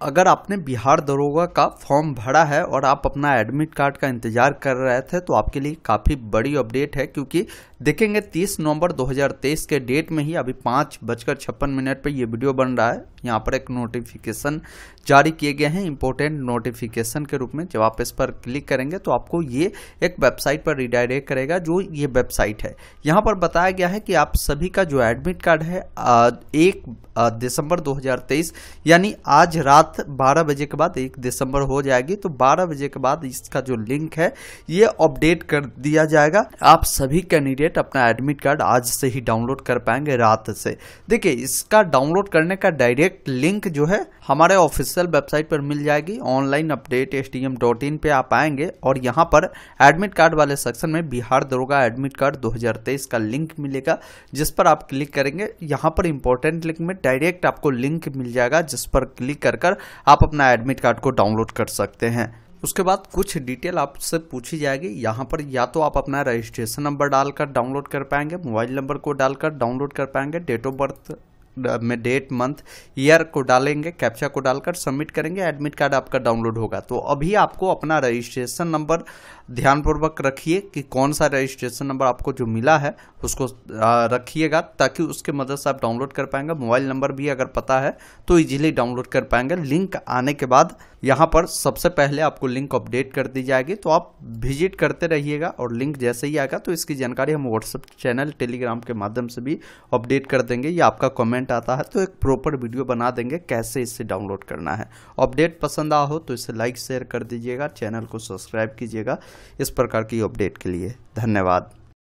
अगर आपने बिहार दरोगा का फॉर्म भरा है और आप अपना एडमिट कार्ड का इंतज़ार कर रहे थे तो आपके लिए काफ़ी बड़ी अपडेट है, क्योंकि देखेंगे 30 नवंबर 2023 के डेट में ही अभी पाँच बजकर छप्पन मिनट पर यह वीडियो बन रहा है। यहाँ पर एक नोटिफिकेशन जारी किए गए हैं इंपॉर्टेंट नोटिफिकेशन के रूप में। जब आप इस पर क्लिक करेंगे तो आपको ये एक वेबसाइट पर रिडायरेक्ट करेगा, जो ये वेबसाइट है। यहाँ पर बताया गया है कि आप सभी का जो एडमिट कार्ड है एक दिसंबर 2023 यानी आज रात 12 बजे के बाद एक दिसंबर हो जाएगी तो 12 बजे के बाद इसका जो लिंक है, ये अपडेट कर दिया जाएगा। आप सभी कैंडिडेट अपना एडमिट कार्ड आज से ही डाउनलोड कर पाएँगे रात से। देखिए, इसका डाउनलोड करने का डायरेक्ट लिंक जो है, हमारे ऑफिशियल वेबसाइट पर मिल जाएगी। ऑनलाइन अपडेट एस इन पे आप आएँगे, और यहाँ पर एडमिट कार्ड वाले सेक्शन में बिहार दरोगा एडमिट कार्ड 2023 का लिंक मिलेगा, जिस पर आप क्लिक करेंगे। यहाँ पर इंपॉर्टेंट लिंक में डायरेक्ट आपको लिंक मिल जाएगा, जिस पर क्लिक कर कर आप अपना एडमिट कार्ड को डाउनलोड कर सकते हैं। उसके बाद कुछ डिटेल आपसे पूछी जाएगी। यहाँ पर या तो आप अपना रजिस्ट्रेशन नंबर डालकर डाउनलोड कर पाएँगे मोबाइल नंबर को डालकर डाउनलोड कर पाएँगे डेट ऑफ़ बर्थ में डेट मंथ ईयर को डालेंगे कैप्चा को डालकर सबमिट करेंगे एडमिट कार्ड आपका डाउनलोड होगा। तो अभी आपको अपना रजिस्ट्रेशन नंबर ध्यानपूर्वक रखिए कि कौन सा रजिस्ट्रेशन नंबर आपको जो मिला है, उसको रखिएगा, ताकि उसके मदद से आप डाउनलोड कर पाएँगे। मोबाइल नंबर भी अगर पता है तो ईजिली डाउनलोड कर पाएँगे। लिंक आने के बाद यहाँ पर सबसे पहले आपको लिंक अपडेट कर दी जाएगी तो आप विज़िट करते रहिएगा और लिंक जैसे ही आएगा तो इसकी जानकारी हम व्हाट्सएप चैनल टेलीग्राम के माध्यम से भी अपडेट कर देंगे, या आपका कमेंट आता है तो एक प्रॉपर वीडियो बना देंगे कैसे इसे डाउनलोड करना है। अपडेट पसंद आ हो तो इसे लाइक शेयर कर दीजिएगा चैनल को सब्सक्राइब कीजिएगा, इस प्रकार की अपडेट के लिए। धन्यवाद।